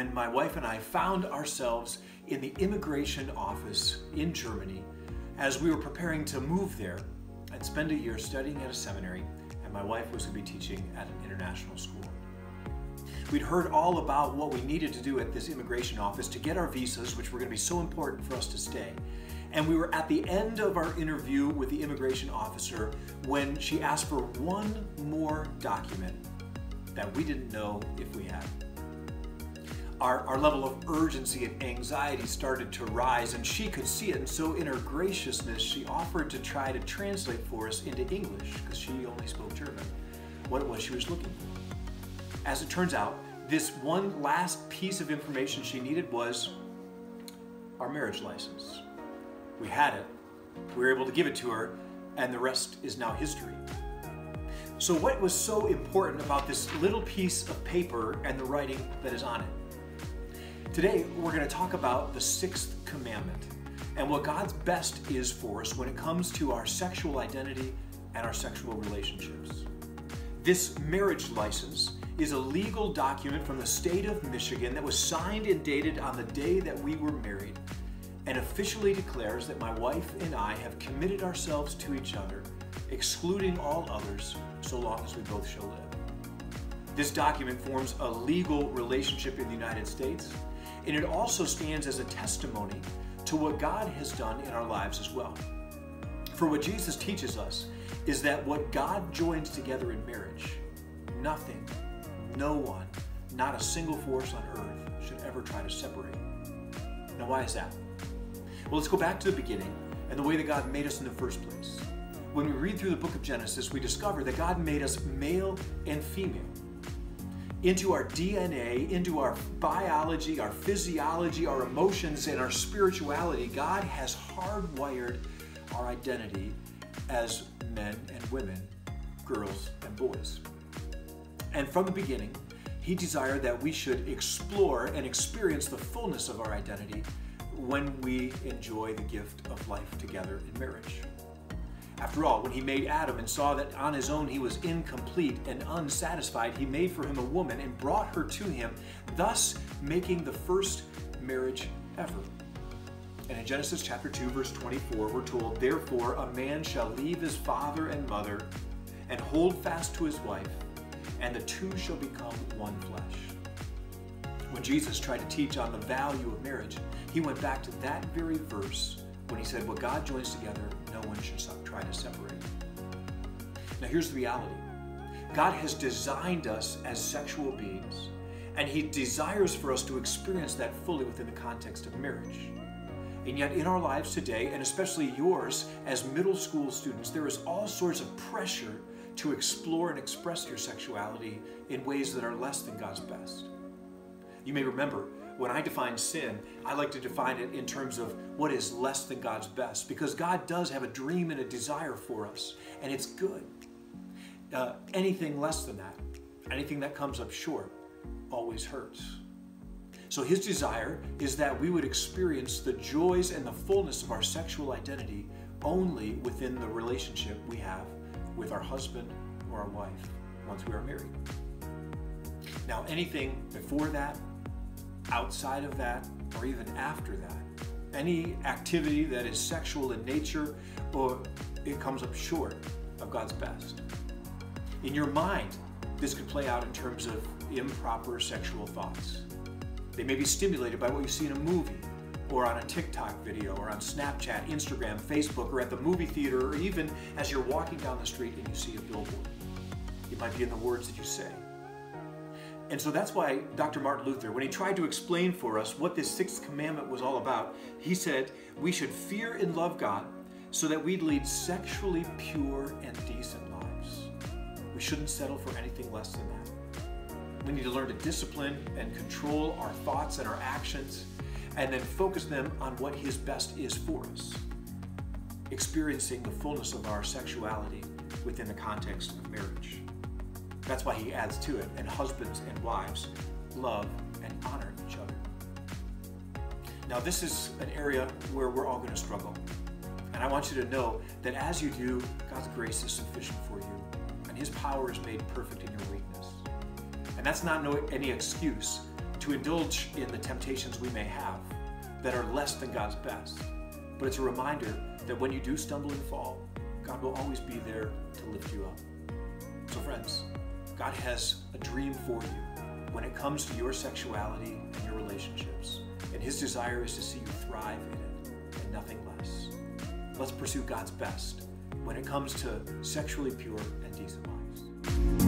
when my wife and I found ourselves in the immigration office in Germany as we were preparing to move there and spend a year studying at a seminary, and my wife was going to be teaching at an international school. We'd heard all about what we needed to do at this immigration office to get our visas, which were going to be so important for us to stay. And we were at the end of our interview with the immigration officer when she asked for one more document that we didn't know if we had. Our, our level of urgency and anxiety started to rise, and she could see it. And so, in her graciousness, she offered to try to translate for us into English because she only spoke German what it was she was looking for. As it turns out, this one last piece of information she needed was our marriage license. We had it, we were able to give it to her, and the rest is now history. So, what was so important about this little piece of paper and the writing that is on it? Today, we're going to talk about the sixth commandment and what God's best is for us when it comes to our sexual identity and our sexual relationships. This marriage license is a legal document from the state of Michigan that was signed and dated on the day that we were married and officially declares that my wife and I have committed ourselves to each other, excluding all others, so long as we both shall live. This document forms a legal relationship in the United States, and it also stands as a testimony to what God has done in our lives as well. For what Jesus teaches us is that what God joins together in marriage, nothing, no one, not a single force on earth should ever try to separate. Now, why is that? Well, let's go back to the beginning and the way that God made us in the first place. When we read through the book of Genesis, we discover that God made us male and female. Into our DNA, into our biology, our physiology, our emotions, and our spirituality, God has hardwired our identity as men and women, girls and boys. And from the beginning, He desired that we should explore and experience the fullness of our identity when we enjoy the gift of life together in marriage. After all, when he made Adam and saw that on his own he was incomplete and unsatisfied, he made for him a woman and brought her to him, thus making the first marriage ever. And in Genesis chapter 2, verse 24, we're told, Therefore a man shall leave his father and mother and hold fast to his wife, and the two shall become one flesh. When Jesus tried to teach on the value of marriage, he went back to that very verse when he said, What God joins together, no one should try to separate. Now, here's the reality God has designed us as sexual beings, and He desires for us to experience that fully within the context of marriage. And yet, in our lives today, and especially yours as middle school students, there is all sorts of pressure to explore and express your sexuality in ways that are less than God's best. You may remember when I define sin, I like to define it in terms of what is less than God's best, because God does have a dream and a desire for us, and it's good. Uh, anything less than that, anything that comes up short, always hurts. So his desire is that we would experience the joys and the fullness of our sexual identity only within the relationship we have with our husband or our wife once we are married. Now, anything before that outside of that or even after that. Any activity that is sexual in nature or it comes up short of God's best. In your mind, this could play out in terms of improper sexual thoughts. They may be stimulated by what you see in a movie or on a TikTok video or on Snapchat, Instagram, Facebook, or at the movie theater, or even as you're walking down the street and you see a billboard. It might be in the words that you say. And so that's why Dr. Martin Luther, when he tried to explain for us what this sixth commandment was all about, he said we should fear and love God so that we'd lead sexually pure and decent lives. We shouldn't settle for anything less than that. We need to learn to discipline and control our thoughts and our actions and then focus them on what His best is for us, experiencing the fullness of our sexuality within the context of marriage. That's why he adds to it, and husbands and wives love and honor each other. Now, this is an area where we're all going to struggle. And I want you to know that as you do, God's grace is sufficient for you, and his power is made perfect in your weakness. And that's not no, any excuse to indulge in the temptations we may have that are less than God's best. But it's a reminder that when you do stumble and fall, God will always be there to lift you up. So, friends, God has a dream for you when it comes to your sexuality and your relationships. And His desire is to see you thrive in it and nothing less. Let's pursue God's best when it comes to sexually pure and decent lives.